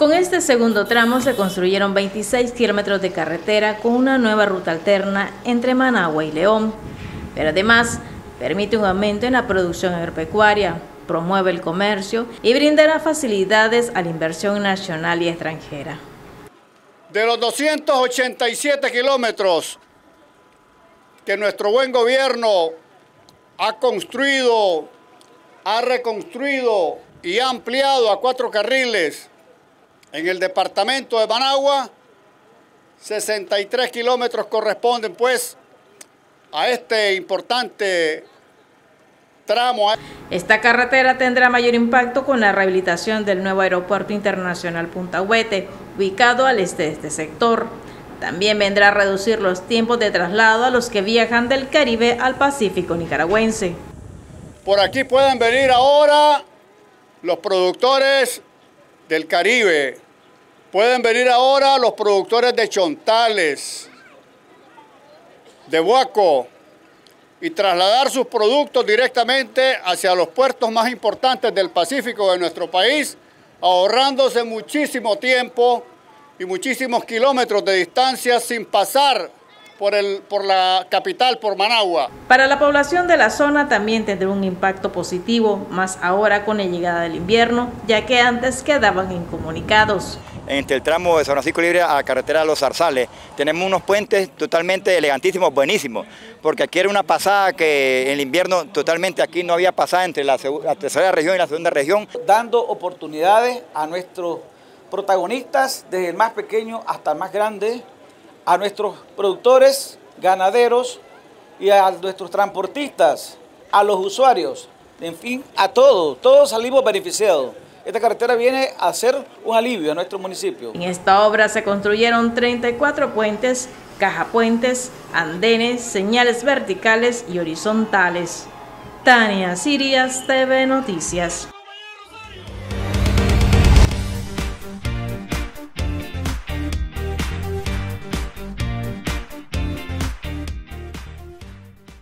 Con este segundo tramo se construyeron 26 kilómetros de carretera con una nueva ruta alterna entre Managua y León, pero además permite un aumento en la producción agropecuaria, promueve el comercio y brindará facilidades a la inversión nacional y extranjera. De los 287 kilómetros que nuestro buen gobierno ha construido, ha reconstruido y ha ampliado a cuatro carriles en el departamento de Managua, 63 kilómetros corresponden pues a este importante tramo. Esta carretera tendrá mayor impacto con la rehabilitación del nuevo aeropuerto internacional Punta Huete, ubicado al este de este sector. También vendrá a reducir los tiempos de traslado a los que viajan del Caribe al Pacífico nicaragüense. Por aquí pueden venir ahora los productores del Caribe. Pueden venir ahora los productores de chontales, de Huaco, y trasladar sus productos directamente hacia los puertos más importantes del Pacífico de nuestro país, ahorrándose muchísimo tiempo y muchísimos kilómetros de distancia sin pasar por, el, por la capital, por Managua. Para la población de la zona también tendrá un impacto positivo, más ahora con la llegada del invierno, ya que antes quedaban incomunicados. Entre el tramo de San Francisco Libre a la carretera de los Zarzales, tenemos unos puentes totalmente elegantísimos, buenísimos, porque aquí era una pasada que en el invierno totalmente aquí no había pasada entre la, la tercera región y la segunda región. Dando oportunidades a nuestros protagonistas, desde el más pequeño hasta el más grande, a nuestros productores, ganaderos y a nuestros transportistas, a los usuarios, en fin, a todos, todos salimos beneficiados. Esta carretera viene a ser un alivio a nuestro municipio. En esta obra se construyeron 34 puentes, cajapuentes, andenes, señales verticales y horizontales. Tania Sirias, TV Noticias.